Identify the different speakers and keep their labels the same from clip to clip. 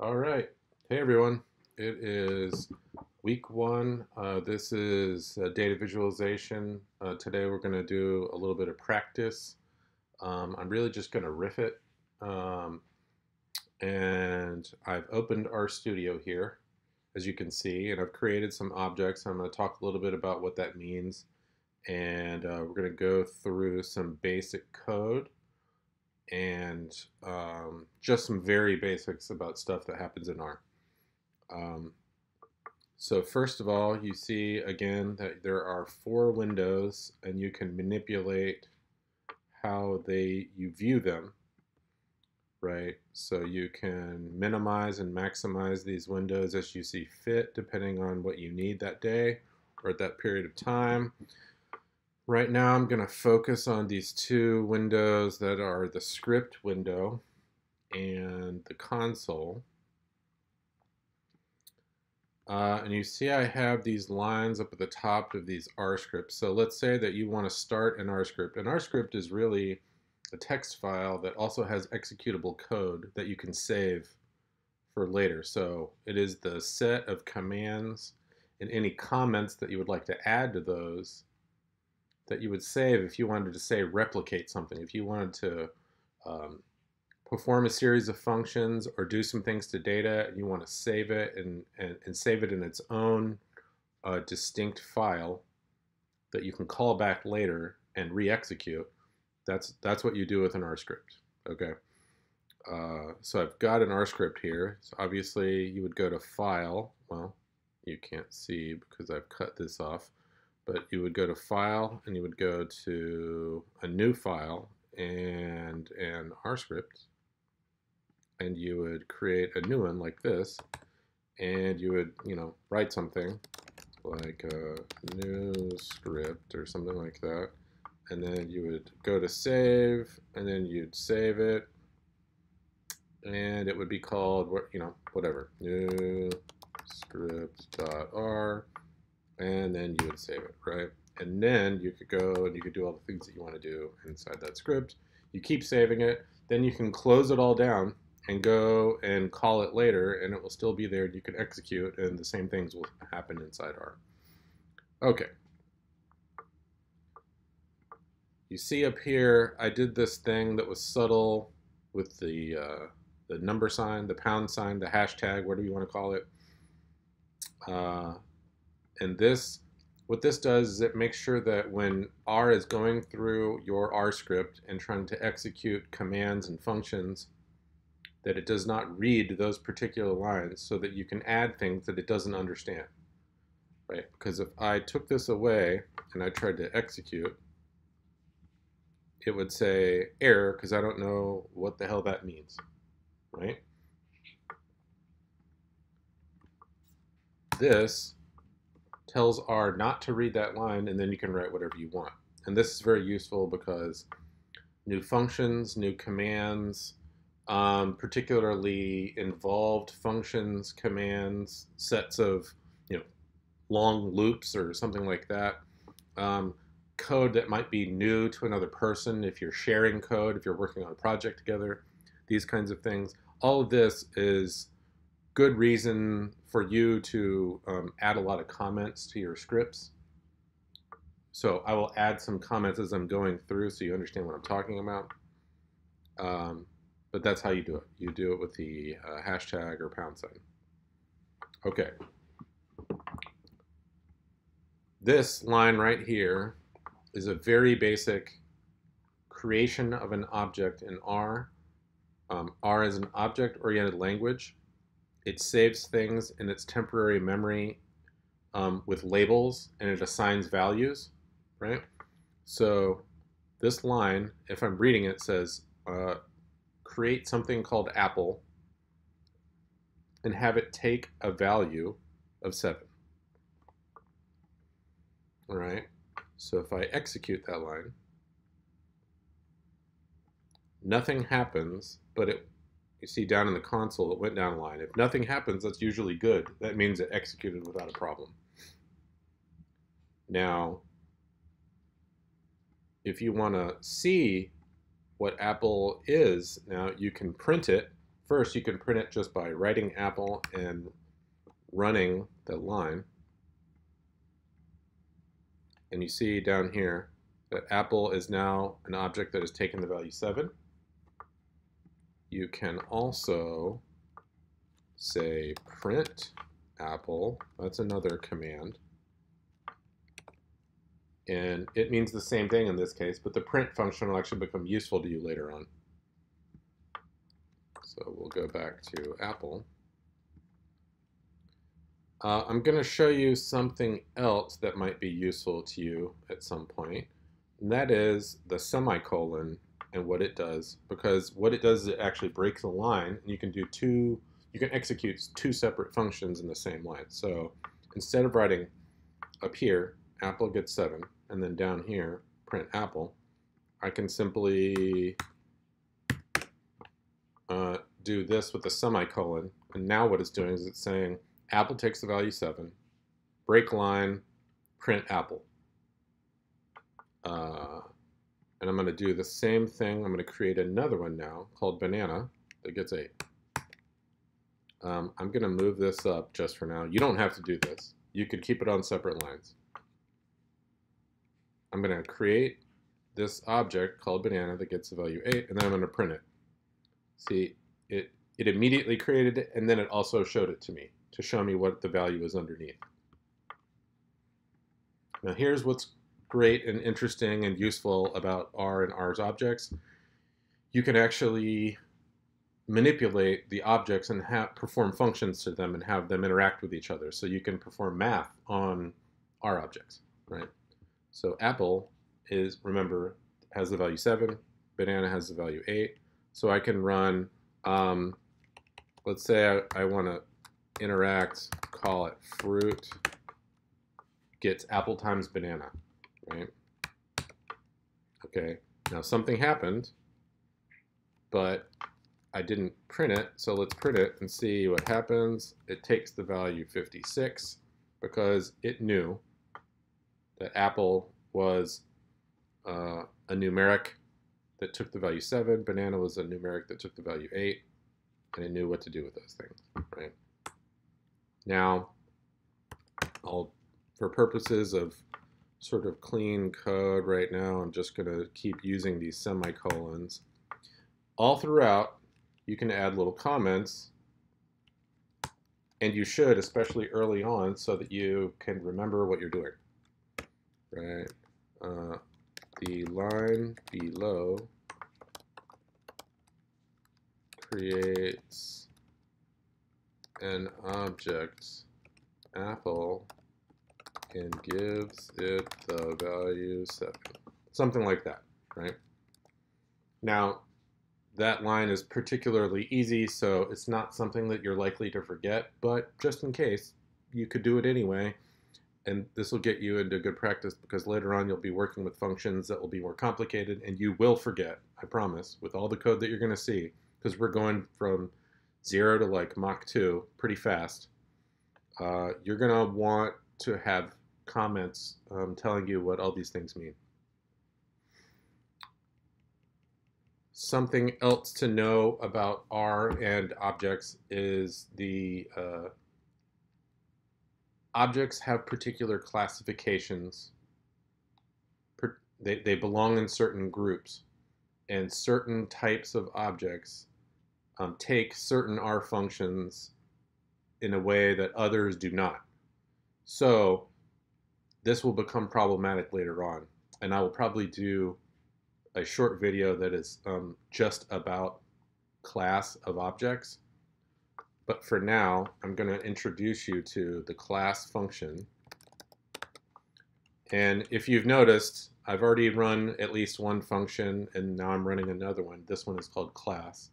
Speaker 1: All right. Hey, everyone. It is week one. Uh, this is uh, data visualization. Uh, today, we're going to do a little bit of practice. Um, I'm really just going to riff it. Um, and I've opened RStudio here, as you can see, and I've created some objects. I'm going to talk a little bit about what that means. And uh, we're going to go through some basic code and um, just some very basics about stuff that happens in R. Um, so first of all, you see again that there are four windows and you can manipulate how they you view them, right? So you can minimize and maximize these windows as you see fit depending on what you need that day or at that period of time. Right now I'm going to focus on these two windows that are the script window and the console. Uh, and you see I have these lines up at the top of these R scripts. So let's say that you want to start an R script. An R script is really a text file that also has executable code that you can save for later. So it is the set of commands and any comments that you would like to add to those that you would save if you wanted to say replicate something, if you wanted to um, perform a series of functions or do some things to data and you want to save it and, and, and save it in its own uh, distinct file that you can call back later and re-execute, that's, that's what you do with an R script, okay? Uh, so I've got an R script here. So obviously you would go to File. Well, you can't see because I've cut this off but you would go to file and you would go to a new file and an R script and you would create a new one like this and you would you know write something like a new script or something like that and then you would go to save and then you'd save it and it would be called you know whatever new script.r and then you would save it, right? And then you could go and you could do all the things that you want to do inside that script. You keep saving it, then you can close it all down and go and call it later, and it will still be there. You can execute, and the same things will happen inside R. Okay. You see up here, I did this thing that was subtle with the uh, the number sign, the pound sign, the hashtag, whatever you want to call it. Uh, and this, what this does is it makes sure that when R is going through your R script and trying to execute commands and functions, that it does not read those particular lines so that you can add things that it doesn't understand. Right? Because if I took this away and I tried to execute, it would say error because I don't know what the hell that means. Right? This tells R not to read that line, and then you can write whatever you want. And this is very useful because new functions, new commands, um, particularly involved functions, commands, sets of you know long loops or something like that. Um, code that might be new to another person if you're sharing code, if you're working on a project together, these kinds of things. All of this is good reason for you to um, add a lot of comments to your scripts. So I will add some comments as I'm going through so you understand what I'm talking about. Um, but that's how you do it. You do it with the uh, hashtag or pound sign. Okay. This line right here is a very basic creation of an object in R. Um, R is an object-oriented language it saves things in its temporary memory um, with labels and it assigns values, right? So this line, if I'm reading it, says uh, create something called apple and have it take a value of 7. All right, so if I execute that line, nothing happens, but it you see down in the console, it went down a line. If nothing happens, that's usually good. That means it executed without a problem. Now, if you want to see what Apple is, now you can print it first you can print it just by writing apple and running the line. And you see down here that apple is now an object that has taken the value 7. You can also say print apple. That's another command. And it means the same thing in this case, but the print function will actually become useful to you later on. So we'll go back to Apple. Uh, I'm going to show you something else that might be useful to you at some point, and that is the semicolon and what it does. Because what it does is it actually breaks a line, and you can do two, you can execute two separate functions in the same line. So instead of writing up here, Apple gets 7, and then down here, print Apple, I can simply uh, do this with a semicolon. And now what it's doing is it's saying Apple takes the value 7, break line, print Apple. Uh, and I'm going to do the same thing. I'm going to create another one now called banana that gets 8. Um, I'm going to move this up just for now. You don't have to do this. You could keep it on separate lines. I'm going to create this object called banana that gets the value 8, and then I'm going to print it. See, it, it immediately created it, and then it also showed it to me to show me what the value is underneath. Now here's what's great and interesting and useful about R and R's objects. You can actually manipulate the objects and have, perform functions to them and have them interact with each other. So you can perform math on R objects, right? So apple is, remember, has the value 7, banana has the value 8. So I can run, um, let's say I, I want to interact, call it fruit gets apple times banana, right? Okay, now something happened, but I didn't print it, so let's print it and see what happens. It takes the value 56 because it knew that apple was uh, a numeric that took the value 7, banana was a numeric that took the value 8, and it knew what to do with those things, right? Now, I'll, for purposes of sort of clean code right now, I'm just going to keep using these semicolons. All throughout, you can add little comments, and you should, especially early on, so that you can remember what you're doing. Right? Uh, the line below creates an object apple and gives it the value 7. Something like that, right? Now, that line is particularly easy, so it's not something that you're likely to forget, but just in case, you could do it anyway and this will get you into good practice because later on you'll be working with functions that will be more complicated and you will forget, I promise, with all the code that you're going to see because we're going from zero to like Mach 2 pretty fast. Uh, you're going to want to have comments um, telling you what all these things mean. Something else to know about R and objects is the uh, objects have particular classifications. They, they belong in certain groups, and certain types of objects um, take certain R functions in a way that others do not. So this will become problematic later on, and I will probably do a short video that is um, just about class of objects but for now, I'm going to introduce you to the class function. And if you've noticed, I've already run at least one function, and now I'm running another one. This one is called class,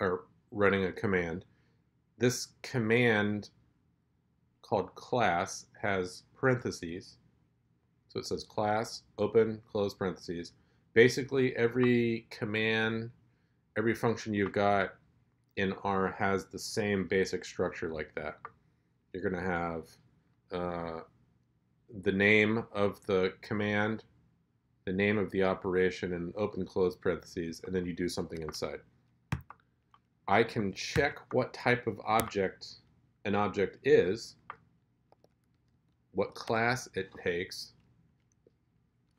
Speaker 1: or running a command. This command called class has parentheses. So it says class, open, close parentheses. Basically, every command, every function you've got in R has the same basic structure like that. You're going to have uh, the name of the command, the name of the operation and open close parentheses, and then you do something inside. I can check what type of object an object is, what class it takes.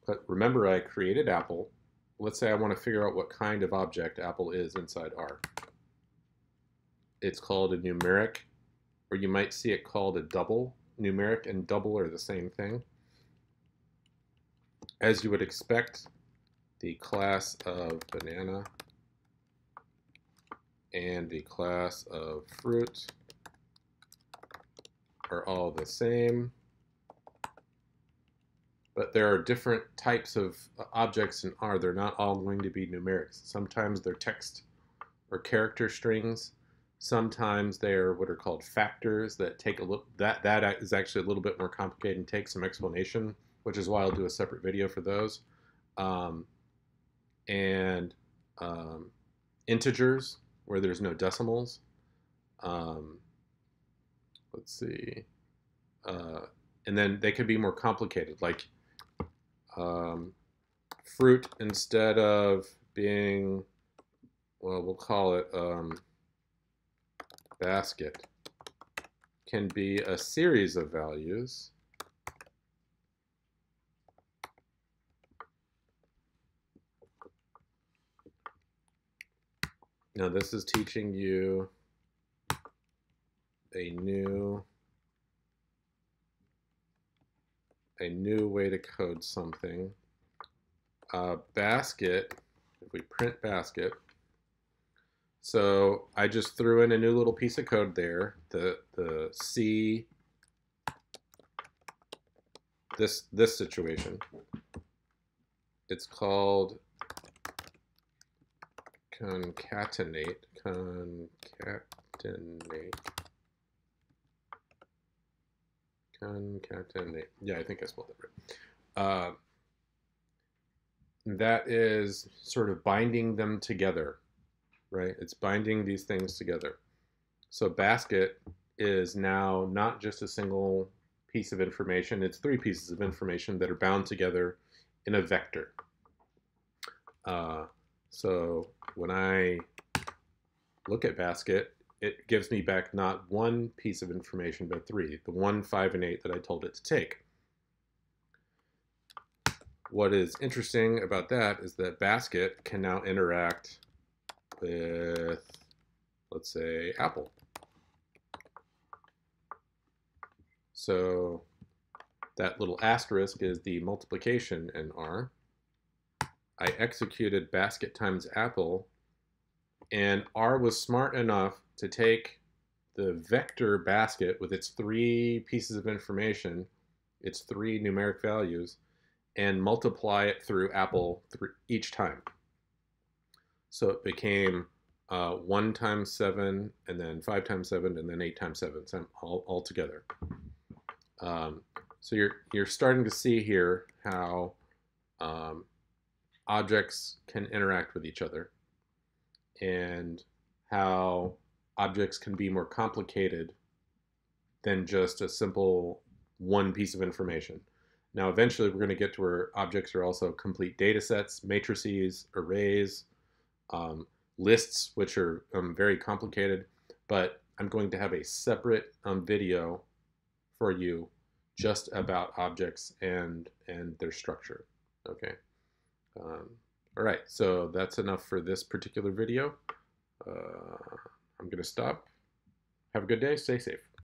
Speaker 1: But remember, I created Apple. Let's say I want to figure out what kind of object Apple is inside R. It's called a numeric, or you might see it called a double. Numeric and double are the same thing. As you would expect, the class of banana and the class of fruit are all the same. But there are different types of objects in R. They're not all going to be numerics. Sometimes they're text or character strings. Sometimes they're what are called factors that take a look. That that is actually a little bit more complicated and takes some explanation, which is why I'll do a separate video for those. Um, and um, integers where there's no decimals. Um, let's see. Uh, and then they could be more complicated, like um, fruit instead of being, well, we'll call it um, basket, can be a series of values. Now this is teaching you a new a new way to code something. Uh, basket, if we print basket, so I just threw in a new little piece of code there. The the C this this situation. It's called concatenate, concatenate, concatenate. Yeah, I think I spelled it right. Uh, that is sort of binding them together, right? It's binding these things together. So basket is now not just a single piece of information, it's three pieces of information that are bound together in a vector. Uh, so when I look at basket, it gives me back not one piece of information, but three, the one, five, and eight that I told it to take. What is interesting about that is that basket can now interact with, let's say, Apple. So that little asterisk is the multiplication in R. I executed basket times apple, and R was smart enough to take the vector basket with its three pieces of information, its three numeric values, and multiply it through apple each time. So it became uh, 1 times 7, and then 5 times 7, and then 8 times 7, so all, all together. Um, so you're, you're starting to see here how um, objects can interact with each other and how objects can be more complicated than just a simple one piece of information. Now, eventually, we're going to get to where objects are also complete data sets, matrices, arrays, um, lists, which are um, very complicated. But I'm going to have a separate um, video for you just about objects and and their structure. Okay. Um, all right, so that's enough for this particular video. Uh, I'm going to stop. Have a good day. Stay safe.